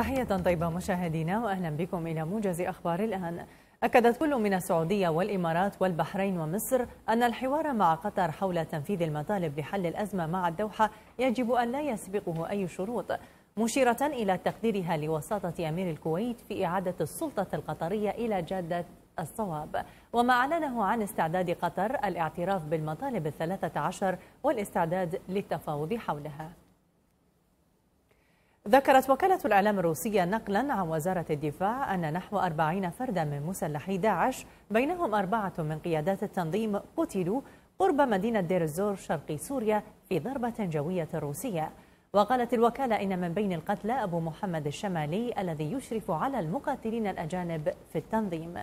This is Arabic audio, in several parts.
تحية طيبة مشاهدينا وأهلا بكم إلى موجز أخبار الآن. أكدت كل من السعودية والإمارات والبحرين ومصر أن الحوار مع قطر حول تنفيذ المطالب لحل الأزمة مع الدوحة يجب أن لا يسبقه أي شروط مشيرة إلى تقديرها لوساطة أمير الكويت في إعادة السلطة القطرية إلى جادة الصواب. وما أعلنه عن استعداد قطر الاعتراف بالمطالب الثلاثة عشر والاستعداد للتفاوض حولها. ذكرت وكالة الإعلام الروسية نقلا عن وزارة الدفاع أن نحو أربعين فردا من مسلحي داعش بينهم أربعة من قيادات التنظيم قتلوا قرب مدينة دير الزور شرق سوريا في ضربة جوية روسية. وقالت الوكالة إن من بين القتلى أبو محمد الشمالي الذي يشرف على المقاتلين الأجانب في التنظيم.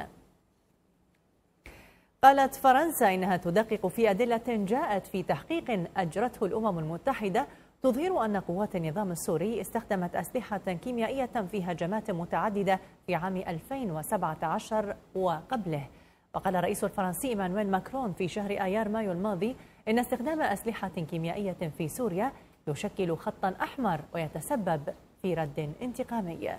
قالت فرنسا إنها تدقق في أدلة جاءت في تحقيق أجرته الأمم المتحدة تظهر أن قوات النظام السوري استخدمت أسلحة كيميائية في هجمات متعددة في عام 2017 وقبله. وقال الرئيس الفرنسي إيمانويل ماكرون في شهر آيار مايو الماضي إن استخدام أسلحة كيميائية في سوريا يشكل خطا أحمر ويتسبب في رد انتقامي.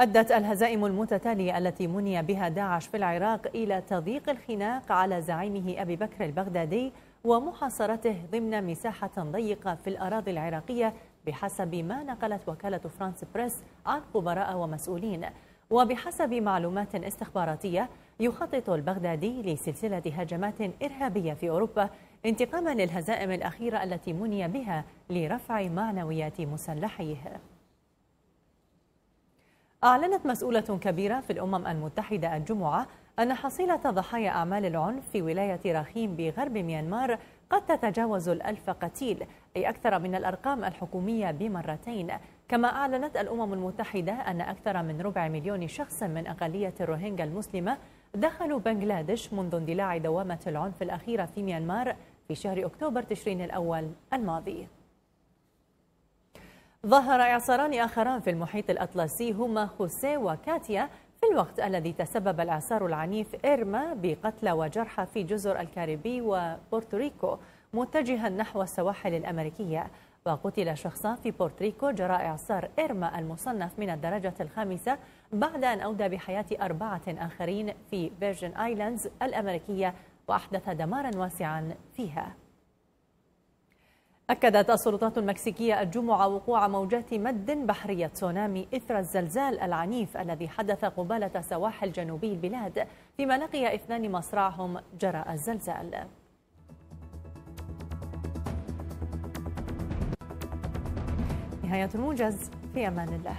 أدت الهزائم المتتالية التي مني بها داعش في العراق إلى تضييق الخناق على زعيمه أبي بكر البغدادي ومحاصرته ضمن مساحة ضيقة في الأراضي العراقية بحسب ما نقلت وكالة فرانس بريس عن خبراء ومسؤولين. وبحسب معلومات استخباراتية يخطط البغدادي لسلسلة هجمات إرهابية في أوروبا انتقاما للهزائم الأخيرة التي مني بها لرفع معنويات مسلحيه. أعلنت مسؤولة كبيرة في الأمم المتحدة الجمعة أن حصيلة ضحايا أعمال العنف في ولاية راخيم بغرب ميانمار قد تتجاوز الألف قتيل أي أكثر من الأرقام الحكومية بمرتين. كما أعلنت الأمم المتحدة أن أكثر من ربع مليون شخص من أقلية الروهينجا المسلمة دخلوا بنغلاديش منذ اندلاع دوامة العنف الأخيرة في ميانمار في شهر أكتوبر تشرين الأول الماضي. ظهر إعصاران آخران في المحيط الأطلسي هما خوسيه وكاتيا في الوقت الذي تسبب الإعصار العنيف إيرما بقتلى وجرحى في جزر الكاريبي وبورتوريكو متجها نحو السواحل الأمريكية. وقتل شخصان في بورتريكو جراء إعصار إيرما المصنف من الدرجة الخامسة بعد أن أودى بحياة أربعة آخرين في فيرجن آيلاندز الأمريكية وأحدث دمارا واسعا فيها. أكدت السلطات المكسيكية الجمعة وقوع موجات مد بحرية تسونامي إثر الزلزال العنيف الذي حدث قبالة سواحل جنوبي البلاد فيما لقي اثنان مصرعهم جراء الزلزال. نهاية الموجز في أمان الله.